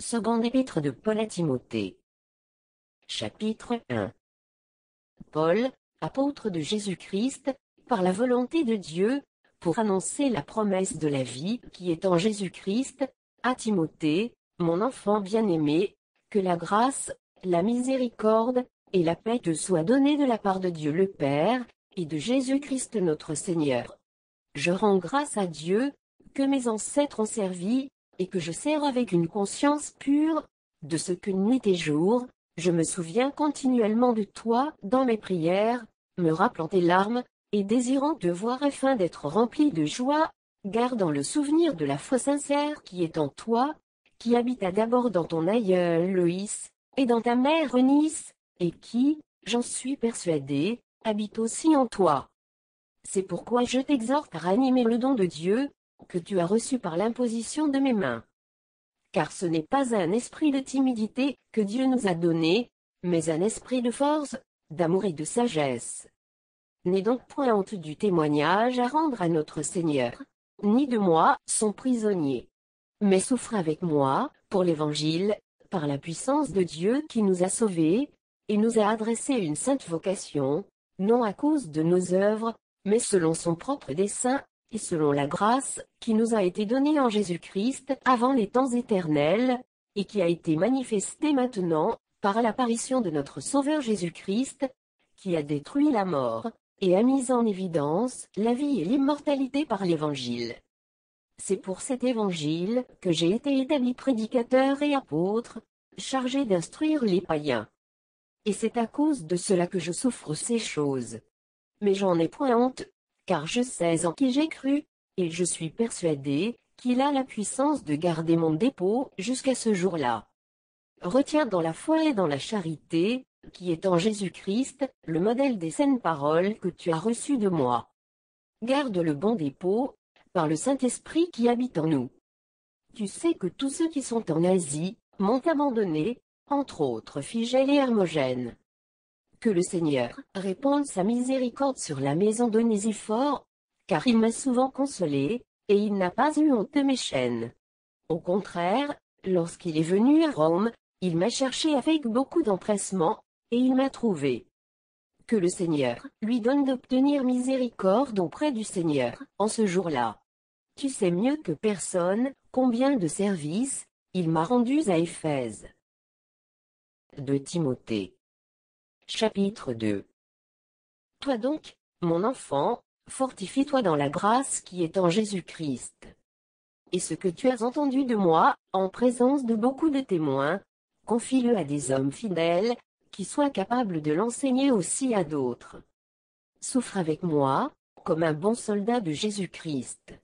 Seconde épître de Paul à Timothée. Chapitre 1 Paul, apôtre de Jésus-Christ, par la volonté de Dieu, pour annoncer la promesse de la vie qui est en Jésus-Christ, à Timothée, mon enfant bien-aimé, que la grâce, la miséricorde, et la paix te soient données de la part de Dieu le Père, et de Jésus-Christ notre Seigneur. Je rends grâce à Dieu, que mes ancêtres ont servi, et que je sers avec une conscience pure, de ce que nuit et jour, je me souviens continuellement de toi dans mes prières, me rappelant tes larmes, et désirant te voir afin d'être rempli de joie, gardant le souvenir de la foi sincère qui est en toi, qui habita d'abord dans ton aïeul Loïs, et dans ta mère Eunice, et qui, j'en suis persuadé, habite aussi en toi. C'est pourquoi je t'exhorte à ranimer le don de Dieu, que tu as reçu par l'imposition de mes mains. Car ce n'est pas un esprit de timidité que Dieu nous a donné, mais un esprit de force, d'amour et de sagesse. N'aie donc point honte du témoignage à rendre à notre Seigneur, ni de moi, son prisonnier. Mais souffre avec moi, pour l'Évangile, par la puissance de Dieu qui nous a sauvés, et nous a adressé une sainte vocation, non à cause de nos œuvres, mais selon son propre dessein, et selon la grâce qui nous a été donnée en Jésus-Christ avant les temps éternels, et qui a été manifestée maintenant, par l'apparition de notre Sauveur Jésus-Christ, qui a détruit la mort, et a mis en évidence la vie et l'immortalité par l'Évangile. C'est pour cet Évangile que j'ai été établi prédicateur et apôtre, chargé d'instruire les païens. Et c'est à cause de cela que je souffre ces choses. Mais j'en ai point honte, car je sais en qui j'ai cru, et je suis persuadé qu'il a la puissance de garder mon dépôt jusqu'à ce jour-là. Retiens dans la foi et dans la charité, qui est en Jésus-Christ, le modèle des saines paroles que tu as reçues de moi. Garde le bon dépôt, par le Saint-Esprit qui habite en nous. Tu sais que tous ceux qui sont en Asie, m'ont abandonné, entre autres Figel et Hermogène que le Seigneur répande sa miséricorde sur la maison d'Onésiphore, car il m'a souvent consolé, et il n'a pas eu honte de mes chaînes. Au contraire, lorsqu'il est venu à Rome, il m'a cherché avec beaucoup d'empressement, et il m'a trouvé. Que le Seigneur lui donne d'obtenir miséricorde auprès du Seigneur, en ce jour-là. Tu sais mieux que personne, combien de services, il m'a rendus à Éphèse. De Timothée Chapitre 2 Toi donc, mon enfant, fortifie-toi dans la grâce qui est en Jésus-Christ. Et ce que tu as entendu de moi, en présence de beaucoup de témoins, confie-le à des hommes fidèles, qui soient capables de l'enseigner aussi à d'autres. Souffre avec moi, comme un bon soldat de Jésus-Christ.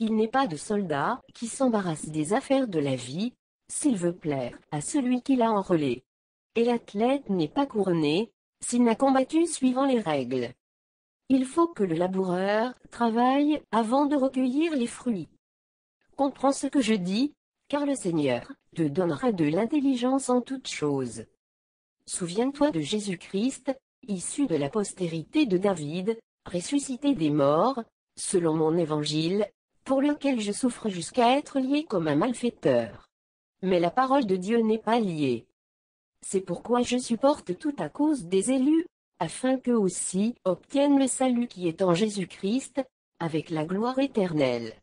Il n'est pas de soldat qui s'embarrasse des affaires de la vie, s'il veut plaire à celui qui l'a enrôlé et l'athlète n'est pas couronné, s'il n'a combattu suivant les règles. Il faut que le laboureur travaille avant de recueillir les fruits. Comprends ce que je dis, car le Seigneur te donnera de l'intelligence en toutes choses. Souviens-toi de Jésus-Christ, issu de la postérité de David, ressuscité des morts, selon mon évangile, pour lequel je souffre jusqu'à être lié comme un malfaiteur. Mais la parole de Dieu n'est pas liée. C'est pourquoi je supporte tout à cause des élus, afin qu'eux aussi obtiennent le salut qui est en Jésus-Christ, avec la gloire éternelle.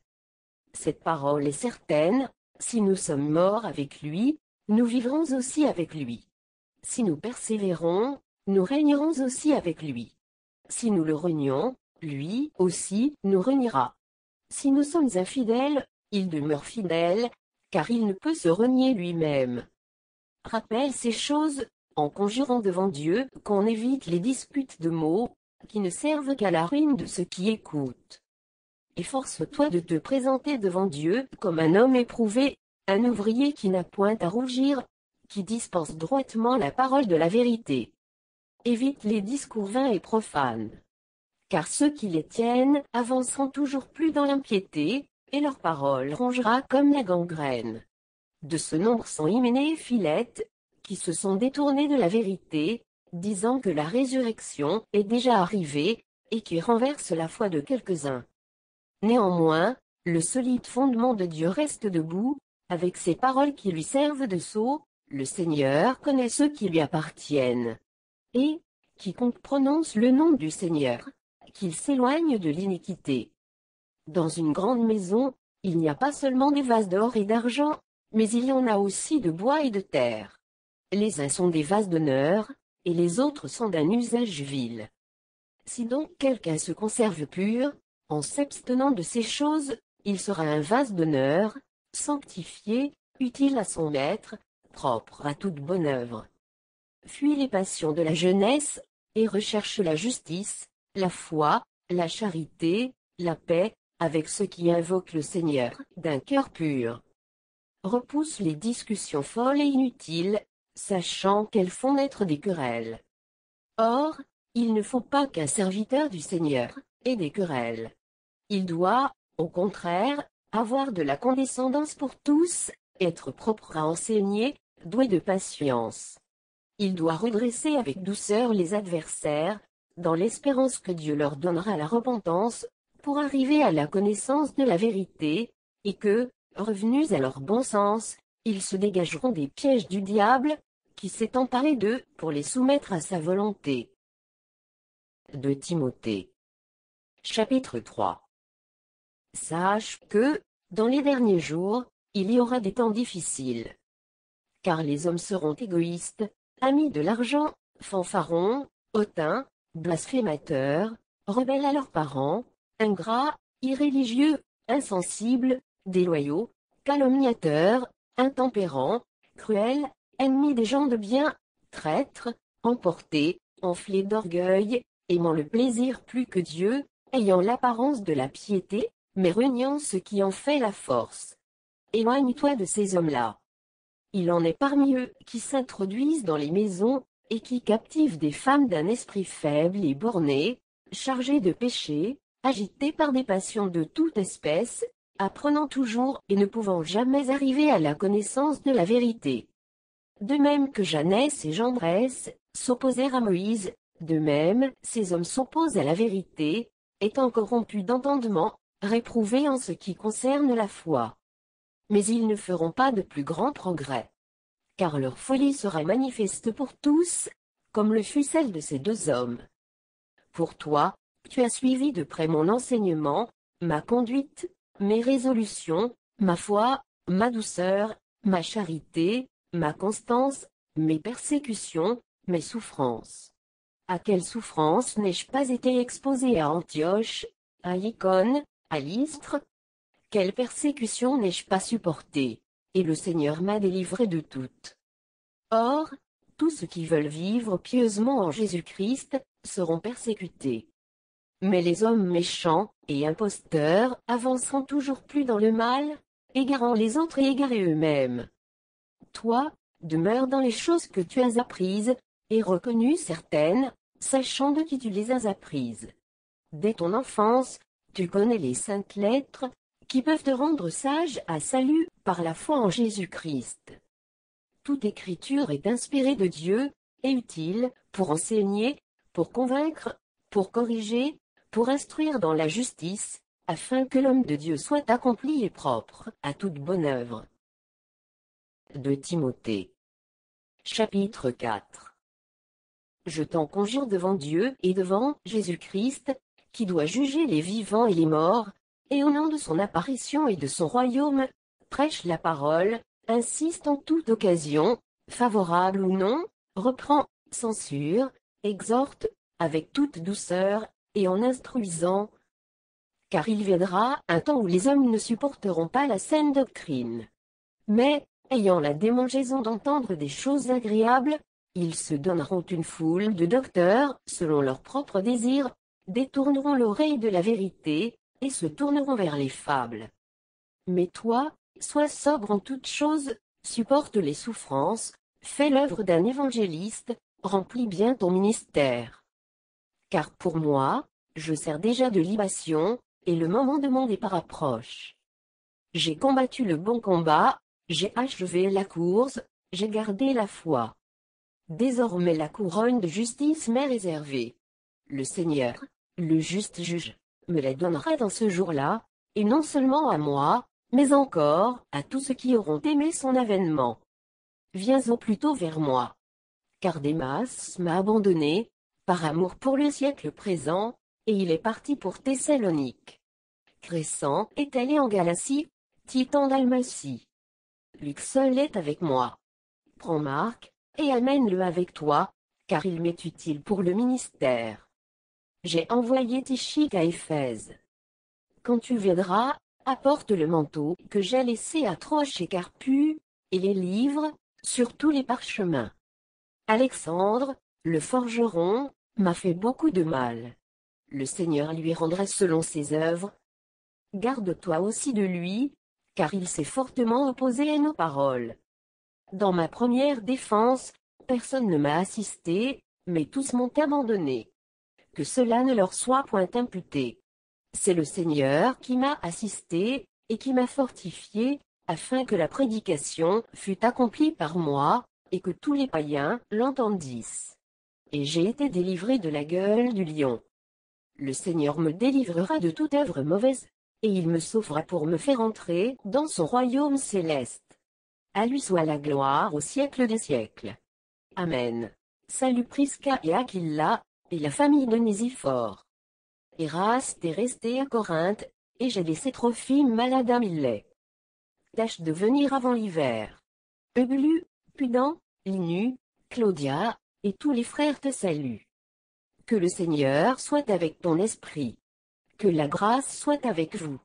Cette parole est certaine, si nous sommes morts avec lui, nous vivrons aussi avec lui. Si nous persévérons, nous régnerons aussi avec lui. Si nous le renions, lui aussi nous reniera. Si nous sommes infidèles, il demeure fidèle, car il ne peut se renier lui-même. Rappelle ces choses, en conjurant devant Dieu qu'on évite les disputes de mots, qui ne servent qu'à la ruine de ceux qui écoutent. Efforce-toi de te présenter devant Dieu comme un homme éprouvé, un ouvrier qui n'a point à rougir, qui dispense droitement la parole de la vérité. Évite les discours vains et profanes. Car ceux qui les tiennent avanceront toujours plus dans l'impiété, et leur parole rongera comme la gangrène. De ce nombre sont Hyménée et Philette, qui se sont détournés de la vérité, disant que la résurrection est déjà arrivée, et qui renversent la foi de quelques-uns. Néanmoins, le solide fondement de Dieu reste debout, avec ces paroles qui lui servent de sceau, le Seigneur connaît ceux qui lui appartiennent. Et, quiconque prononce le nom du Seigneur, qu'il s'éloigne de l'iniquité. Dans une grande maison, il n'y a pas seulement des vases d'or et d'argent, mais il y en a aussi de bois et de terre. Les uns sont des vases d'honneur, et les autres sont d'un usage vil. Si donc quelqu'un se conserve pur, en s'abstenant de ces choses, il sera un vase d'honneur, sanctifié, utile à son maître, propre à toute bonne œuvre. Fuis les passions de la jeunesse, et recherche la justice, la foi, la charité, la paix, avec ceux qui invoquent le Seigneur, d'un cœur pur. Repousse les discussions folles et inutiles, sachant qu'elles font naître des querelles. Or, il ne faut pas qu'un serviteur du Seigneur ait des querelles. Il doit, au contraire, avoir de la condescendance pour tous, être propre à enseigner, doué de patience. Il doit redresser avec douceur les adversaires, dans l'espérance que Dieu leur donnera la repentance, pour arriver à la connaissance de la vérité, et que, revenus à leur bon sens, ils se dégageront des pièges du diable, qui s'est emparé d'eux, pour les soumettre à sa volonté. De Timothée. Chapitre 3 Sache que, dans les derniers jours, il y aura des temps difficiles. Car les hommes seront égoïstes, amis de l'argent, fanfarons, hautains, blasphémateurs, rebelles à leurs parents, ingrats, irréligieux, insensibles, déloyaux, calomniateurs, intempérants, cruels, ennemis des gens de bien, traîtres, emportés, enflés d'orgueil, aimant le plaisir plus que Dieu, ayant l'apparence de la piété, mais reniant ce qui en fait la force. Éloigne-toi de ces hommes-là. Il en est parmi eux qui s'introduisent dans les maisons, et qui captivent des femmes d'un esprit faible et borné, chargées de péché, agitées par des passions de toute espèce, apprenant toujours et ne pouvant jamais arriver à la connaissance de la vérité. De même que Jeannès et Gendresse s'opposèrent à Moïse, de même ces hommes s'opposent à la vérité, étant corrompus d'entendement, réprouvés en ce qui concerne la foi. Mais ils ne feront pas de plus grands progrès. Car leur folie sera manifeste pour tous, comme le fut celle de ces deux hommes. Pour toi, tu as suivi de près mon enseignement, ma conduite, mes résolutions, ma foi, ma douceur, ma charité, ma constance, mes persécutions, mes souffrances. À quelles souffrances n'ai-je pas été exposé à Antioche, à Icône, à l'Istre Quelle persécution n'ai-je pas supporté Et le Seigneur m'a délivré de toutes. Or, tous ceux qui veulent vivre pieusement en Jésus-Christ, seront persécutés. Mais les hommes méchants et imposteurs avanceront toujours plus dans le mal, égarant les autres et égarés eux-mêmes. Toi, demeure dans les choses que tu as apprises, et reconnues certaines, sachant de qui tu les as apprises. Dès ton enfance, tu connais les saintes lettres, qui peuvent te rendre sage à salut par la foi en Jésus-Christ. Toute écriture est inspirée de Dieu, et utile, pour enseigner, pour convaincre, pour corriger, pour instruire dans la justice, afin que l'homme de Dieu soit accompli et propre à toute bonne œuvre. De Timothée. Chapitre 4 Je t'en conjure devant Dieu et devant Jésus-Christ, qui doit juger les vivants et les morts, et au nom de son apparition et de son royaume, prêche la parole, insiste en toute occasion, favorable ou non, reprend, censure, exhorte, avec toute douceur, et en instruisant, car il viendra un temps où les hommes ne supporteront pas la saine doctrine. Mais, ayant la démangeaison d'entendre des choses agréables, ils se donneront une foule de docteurs, selon leurs propres désirs, détourneront l'oreille de la vérité, et se tourneront vers les fables. Mais toi, sois sobre en toutes choses, supporte les souffrances, fais l'œuvre d'un évangéliste, remplis bien ton ministère. Car pour moi, je sers déjà de libation, et le moment de mon départ approche. J'ai combattu le bon combat, j'ai achevé la course, j'ai gardé la foi. Désormais la couronne de justice m'est réservée. Le Seigneur, le juste juge, me la donnera dans ce jour-là, et non seulement à moi, mais encore à tous ceux qui auront aimé son avènement. Viens au plutôt vers moi. Car Démas m'a abandonné, par amour pour le siècle présent, et il est parti pour Thessalonique. Crescent est allé en Galatie, Titan d'Almacie. Luc seul est avec moi. Prends Marc, et amène-le avec toi, car il m'est utile pour le ministère. J'ai envoyé Tichique à Éphèse. Quand tu viendras, apporte le manteau que j'ai laissé à Troche et Carpu, et les livres, surtout les parchemins. Alexandre, le forgeron, m'a fait beaucoup de mal. Le Seigneur lui rendra selon ses œuvres. Garde-toi aussi de lui, car il s'est fortement opposé à nos paroles. Dans ma première défense, personne ne m'a assisté, mais tous m'ont abandonné. Que cela ne leur soit point imputé. C'est le Seigneur qui m'a assisté, et qui m'a fortifié, afin que la prédication fût accomplie par moi, et que tous les païens l'entendissent. Et j'ai été délivré de la gueule du lion. Le Seigneur me délivrera de toute œuvre mauvaise, et il me sauvera pour me faire entrer dans son royaume céleste. À lui soit la gloire au siècle des siècles. Amen. Salut Prisca et Aquila, et la famille de Nésiphore. Eraste est resté à Corinthe, et j'ai laissé Trophime malade à Millet. Tâche de venir avant l'hiver. Eubulu, Pudent, Linu, Claudia, et tous les frères te saluent. Que le Seigneur soit avec ton esprit. Que la grâce soit avec vous.